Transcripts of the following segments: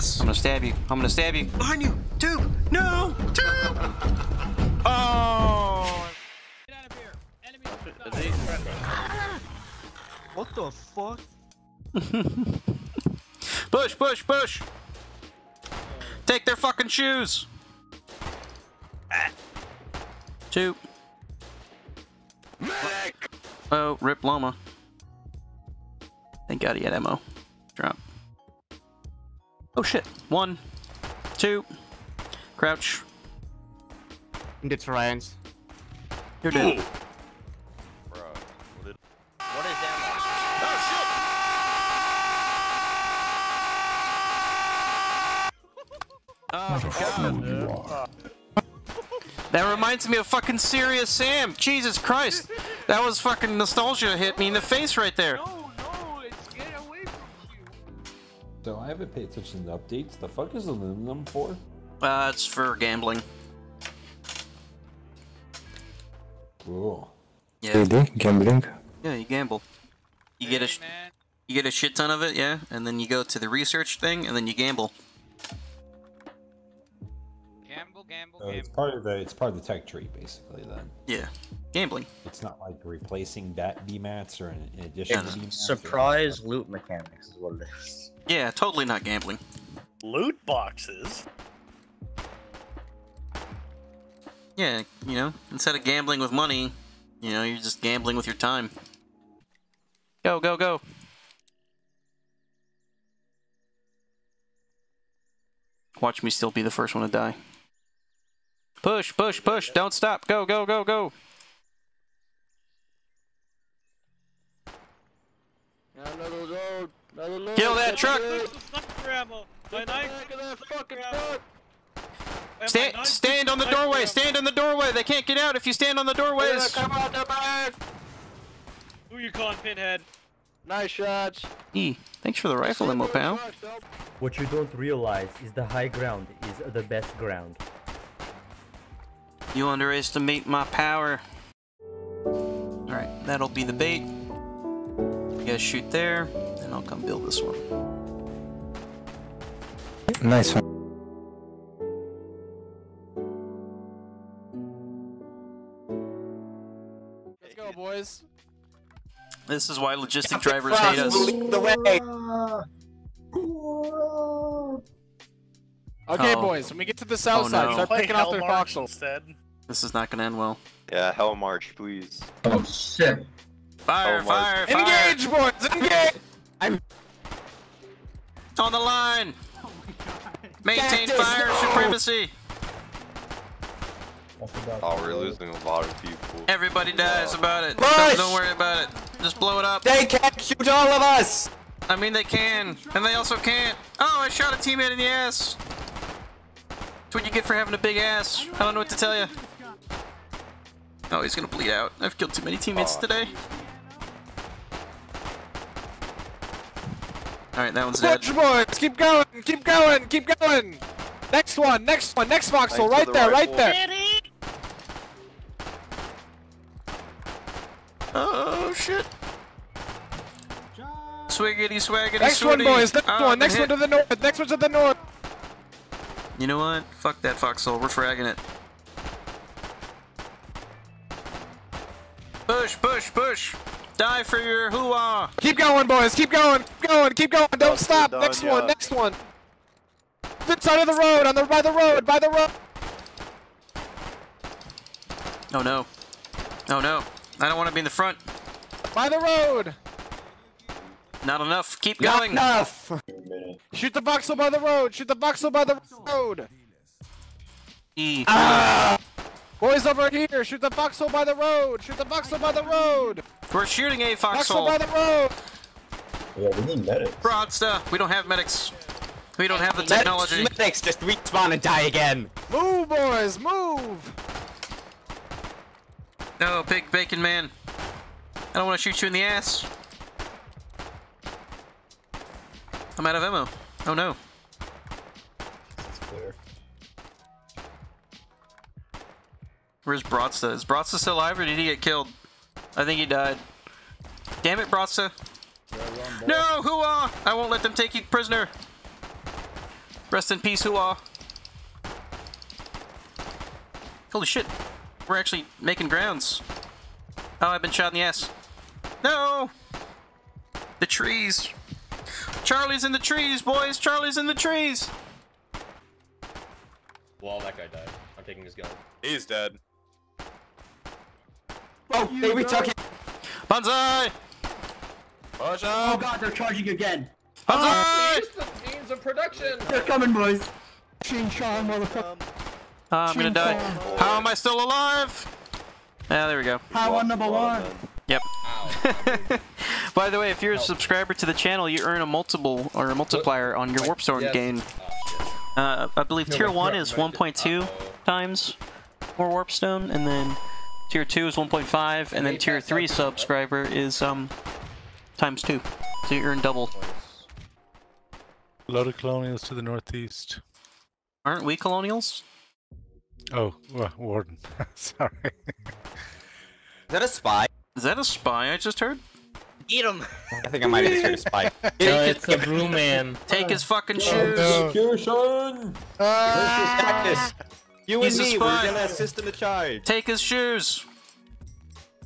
this! I'm gonna stab you. I'm gonna stab you. Behind you! Tube! No! Tube! Oh! Get out of here. Enemy. what the fuck? Push, push, push! Take their fucking shoes! Two. Oh, rip llama. Thank god he had ammo. Drop. Oh shit. One. Two. Crouch. The Trans. You're dead. Bro. What What is that? Oh, oh god. That reminds me of fucking Serious Sam. Jesus Christ. That was fucking nostalgia hit me in the face right there. Haven't paid attention to the updates. The fuck is aluminum for? Uh, it's for gambling. Cool. Yeah. Really? Gambling? Yeah, you gamble. You get a Man, you get a shit ton of it, yeah, and then you go to the research thing, and then you gamble. gamble, gamble, So it's part of the it's part of the tech tree basically. Then Yeah, gambling. it's not like replacing bat BMATs or an in addition Yeah, to BMATs. or- Surprise loot mechanics is what it is. Yeah, totally not gambling. Loot boxes? Yeah, you know, instead of gambling with money, you know, you're just gambling with your time. Go, go, go. Watch me still be the first one to die. Push, push, push. Don't stop. Go, go, go, go. Kill that truck. Sniper ammo. My knife. Sniper ammo. And my Stand, stand on the doorway. Stand on the doorway. They can't get out if you stand on the doorways. Who you calling pinhead? Nice shots. E, thanks for the rifle ammo, pal. What you don't realize is the high ground is the best ground. You underestimate my power. Alright, that'll be the bait. You guys shoot there, and I'll come build this one. Nice one. Let's go, boys. This is why logistic drivers hate us. the way. Okay, Oh. boys. When we get to the south Oh, side, no. start Play picking off Hell their March voxels. instead. This is not gonna end well. Yeah, Hell March, please. Oh shit. Fire, fire, Mark. fire! Engage, boys. Engage. I'm on the line! Oh Maintain Cactus, fire no! supremacy! Oh, we're losing a lot of people. Everybody dies about it. Don't, don't worry about it. Just blow it up. They can't shoot all of us. I mean, they can, and they also can't. Oh, I shot a teammate in the ass. That's what you get for having a big ass. I don't know what to tell you. Oh, he's gonna bleed out. I've killed too many teammates Aw. today. Alright, that one's dead. Push, boys. Keep going. Keep going. Keep going. Next one. Next one. Next voxel. Thanks Right the there. Right rifle. there. Oh, shit. Swiggity, swaggity, Next one, boys. Next Oh, one. I've Next been one to the north. Next one to the north. You know what? Fuck that foxhole. We're fragging it. Push, push, push. Die for your hoo-ah. Keep going, boys. Keep going. Keep going. Keep going. Don't Done, stop. done, next yeah. one. Next one. The side of the road. On the by the road. By the road. Oh no. Oh no. I don't want to be in the front. By the road. Not enough. Keep going. enough. Shoot the voxel by the road. Shoot the voxel by the road. E. Ah! Boys over here. Shoot the voxel by the road. Shoot the voxel by the road. We're shooting a Voxel by the road. Yeah, we need medics. Broad stuff. We don't have medics. We don't have the technology. Medics just respawn and die again. Move, boys. Move. No, big bacon man. I don't want to shoot you in the ass. I'm out of ammo. Oh no. Where's Bratsta? Is Bratsta still alive or did he get killed? I think he died. Damn it, Bratsta. No, hoo I won't let them take you prisoner. Rest in peace, Hua. Holy shit. We're actually making grounds. Oh, I've been shot in the ass. No! The trees. Charlie's in the trees, boys. Charlie's in the trees. Well, that guy died. I'm taking his gun. He's dead. Oh, they retook it. Banzai! Oh god, they're charging again. Banzai! the means of production! They're coming, boys. Ah, I'm gonna die. How am I still alive? Ah, there we go. Power number one. Yep. By the way, if you're a subscriber to the channel, you earn a multiple or a multiplier on your warpstone Yes. gain. Uh, I believe tier one is 1.2 times more warpstone, and then tier two is 1.5, and then tier three subscriber is um times two, so you earn double. A lot of colonials to the northeast. Aren't we colonials? Oh, wa- Warden. Sorry. Is that a spy? Is that a spy I just heard? Eat them. I think I might have just heard a spy. Take, it's a blue man. take his fucking shoes. Execution! Cactus. You He's and a me, we're gonna assist in the charge. Take his shoes.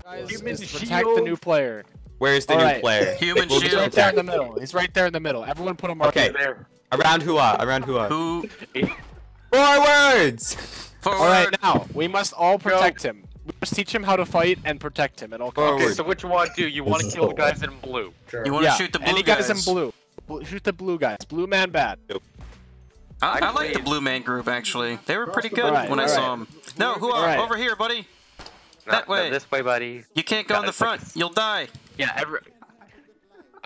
Guys, Human is protect the new player. Where's the Alright. new player? Human We'll shield. right there in the middle. He's right there in the middle. Everyone put a marker Okay. there. Around Hua, uh, around Hua. Who? Uh? Forwards! Forward. Alright, now, we must all protect him. We must teach him how to fight and protect him at all costs. Forward. So which one do you want to kill the the guys in blue? You want to yeah, shoot the blue any guys? guys in blue. Shoot the blue guys. Blue man bad. I, I like the Blue Man group actually. They were pretty good Alright, when I alright. saw them. No, who are Alright. over here, buddy? That Not- way. This way, buddy. You can't go in the Got it, like- front. You'll die. Yeah, every.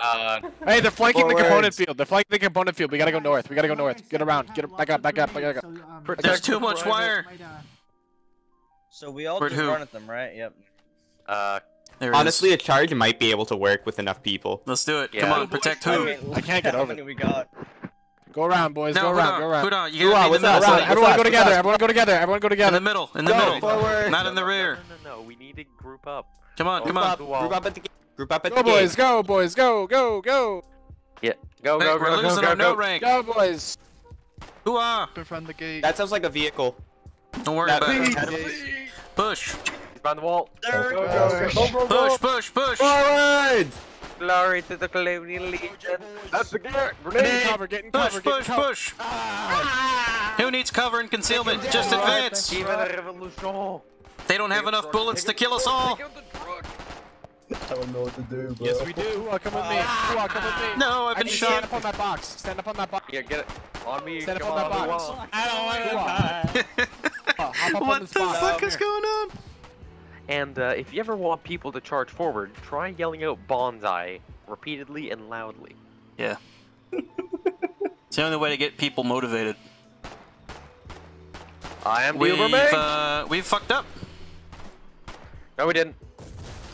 Uh, Hey, they're flanking the component field. They're flanking the component field. We gotta go north. We gotta go north. Get around. Get back up. Back up. Back up. There's too much wire. So we all Where'd just who? run at them, right? Yep. uh, There it is. Honestly, a charge might be able to work with enough people. let's do it. Yeah. Come on, protect who? I can't get how over many we got? Go around, boys. No, go around. don't? Go around. Who don't? You gotta on? be in the What's up? Around. Everyone go together. Everyone go together. Everyone go together. In the middle. In the Go middle. forward. Not in the rear. No, no, no. We need to group up. Come on, Group come on. up, group up at the gate. Group up at Go, the boys. gate. Go, boys. Go, go, go. Yeah. Go, Hey, go, we're go, go, losing go, our no go. rank. Go, boys. Who are? That sounds like a vehicle. Don't worry That- about it. Push. He's behind the wall. There. Go, go, go, go, go. Push, push, push. Forward! Glory to the Colonial Legion. That's the gear. Get in cover. Get in Push, cover. Get in push, cover. push. Who needs cover and concealment? Just advance. Vive la revolution. They don't have enough bullets to kill us all. Take out the truck. I don't know what to do, bro. Yes, we do. Ooh, come with me. Ooh, come with me. No, I've I been need to stand up on that box. Stand up on that box. Yeah, get it. On me. Stand up come on that the box. wall. Hop up on What the fuck is going on? And uh, if you ever want people to charge forward, try yelling out banzai repeatedly and loudly. Yeah. It's the only way to get people motivated. I am the We've, Uberman. uh, we've fucked up. No, we didn't.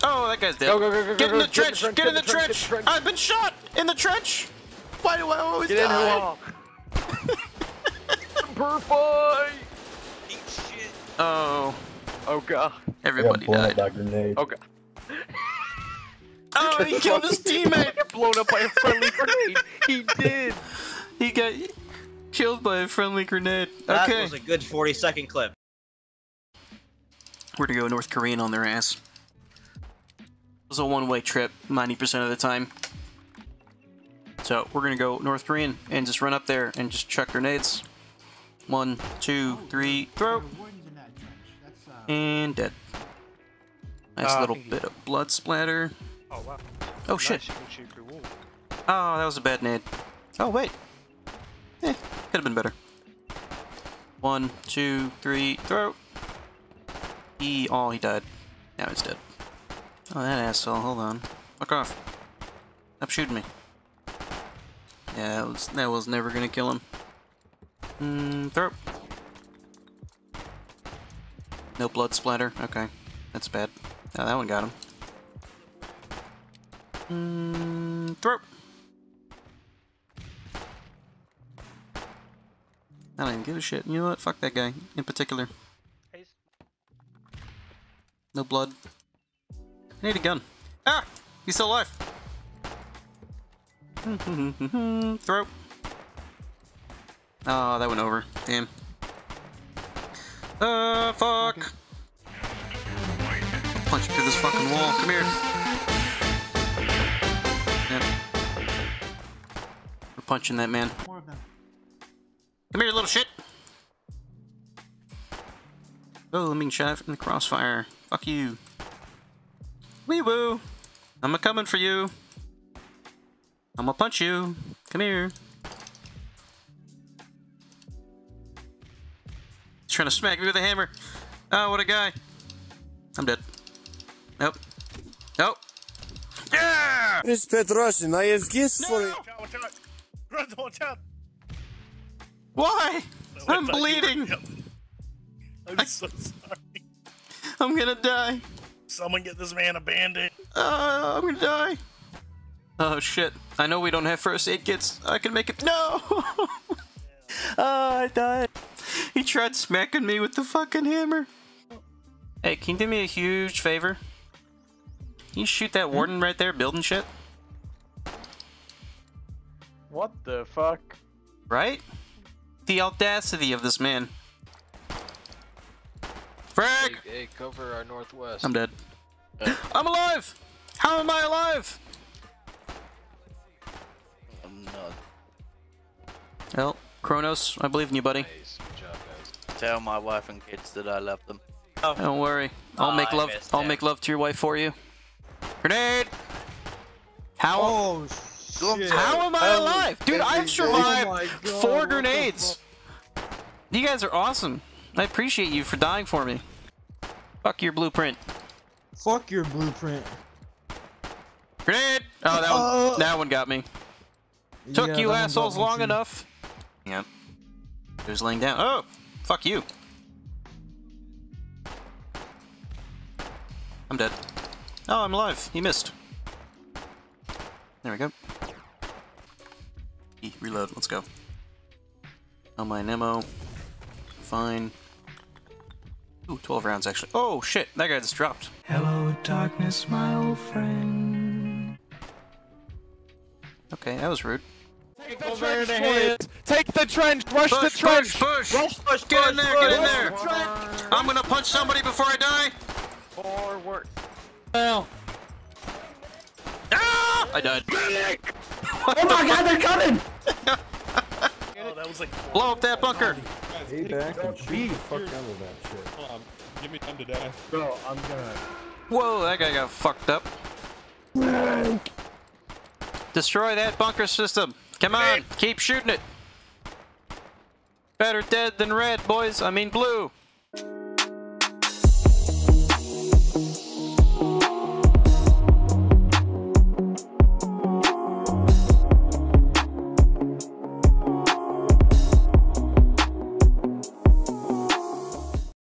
Oh, that guy's dead. Go, go, go, go, Get go, in go, the trench! Get in the trench! I've been shot in the trench! Why do I always Get in, die? Hua. Perfect. Eat shit. Oh, Oh god. Everybody blown died. grenade. Oh god. Oh, he killed his teammate! Blown up by a friendly grenade. He did. He got killed by a friendly grenade. That Okay. was a good 40 second clip. We're going to go North Korean on their ass. It was a one-way trip, 90% of the time. So we're gonna go North Korean and just run up there and just chuck grenades. One, two, three, throw. And dead. Nice Ah, little you. bit of blood splatter. Oh wow. Oh shit. Oh, that was a bad nade. Oh wait. Eh, could have been better. One, two, three, throw. He, oh, he died. Now he's dead. Oh, that asshole. Hold on. Fuck off. Stop shooting me. Yeah, that was that was never gonna kill him. Hmm, throw. No blood splatter. Okay, that's bad. Oh, that one got him. Hmm, throw. I don't even give a shit. You know what? Fuck that guy in particular. No blood. I need a gun. Ah! He's still alive. Throw. Oh, that went over. Damn. Uh, fuck. Punch through this fucking wall. Come here. Yep. We're punching that man. More of them. Come here, little shit. Oh, I'm being shot from the crossfire. Fuck you. Wee woo. I'm a coming for you. I'm gonna punch you. Come here. Trying to smack me with a hammer. Oh, what a guy. I'm dead. Nope. Nope. Yeah! Respect Russian, I have gifts for it. Watch out! Run, watch out! Why? So I I'm thought were- bleeding. I'm so sorry. I'm gonna die. Someone get this man a bandit. Uh, I'm gonna die. Oh shit. I know we don't have first aid kits. I can make it. No! oh, I died. He tried smacking me with the fucking hammer. Hey, can you do me a huge favor? Can you shoot that hmm? warden right there building shit? What the fuck? Right? The audacity of this man. Frag! Hey, hey, cover our northwest. I'm dead. Uh, I'm alive! How am I alive? I'm not. Well, Kronos, I believe in you, buddy. Nice. Good job, guys. Tell my wife and kids that I love them. Don't worry. I'll Oh, make I love. I'll it. make love to your wife for you. Grenade. How? Oh, shit. How am I alive, dude? I've survived Oh my God, four grenades. You guys are awesome. I appreciate you for dying for me. Fuck your blueprint. Fuck your blueprint. Grenade. Oh, that Uh, one. That one got me. Took Yeah, you assholes long too. enough. Yep. He was laying down. Oh, fuck you. I'm dead. Oh, I'm alive. He missed. There we go. E, reload. Let's go. Oh, my ammo. Fine. Ooh, 12 rounds actually. Oh shit, that guy just dropped. Hello, darkness, my old friend. Okay, that was rude. Take the trench, boys! Take the trench! Rush the trench! push, push! Rush, push, Get in push, there, get in push. there! I'm gonna punch somebody before I die! Forward. Now. Ah! I died. Oh my god, they're coming! Oh, that was like. Blow up that bunker! Stay back and shoot the fuck out of that shit. Hold on. Give me time to die. Bro, I'm gonna. Whoa, that guy got fucked up. Destroy that bunker system. Come on, keep shooting it. Better dead than red, boys. I mean blue.